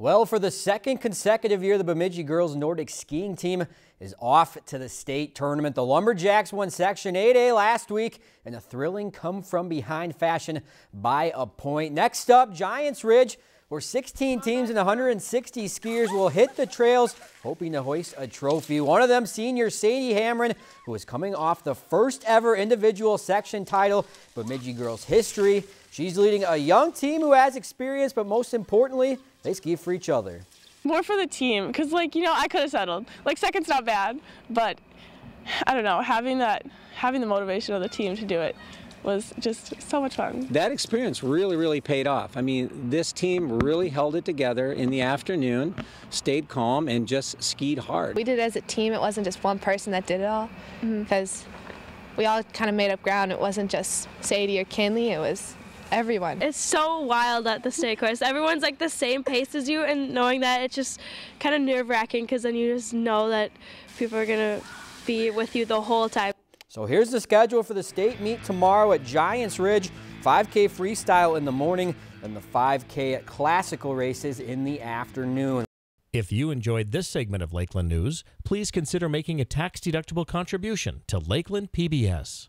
Well, for the second consecutive year, the Bemidji girls Nordic skiing team is off to the state tournament. The Lumberjacks won Section 8A last week in a thrilling come from behind fashion by a point. Next up, Giants Ridge, where 16 teams and 160 skiers will hit the trails, hoping to hoist a trophy. One of them, senior Sadie Hamron, who is coming off the first ever individual section title, Bemidji girls history. She's leading a young team who has experience, but most importantly, they ski for each other. More for the team, because like, you know, I could have settled. Like second's not bad, but I don't know, having that, having the motivation of the team to do it was just so much fun. That experience really, really paid off. I mean, this team really held it together in the afternoon, stayed calm, and just skied hard. We did it as a team. It wasn't just one person that did it all, because mm -hmm. we all kind of made up ground. It wasn't just Sadie or Kinley. It was everyone. It's so wild at the state course. Everyone's like the same pace as you, and knowing that it's just kind of nerve wracking because then you just know that people are going to be with you the whole time. So here's the schedule for the state meet tomorrow at Giants Ridge. 5K freestyle in the morning and the 5K at classical races in the afternoon. If you enjoyed this segment of Lakeland News, please consider making a tax-deductible contribution to Lakeland PBS.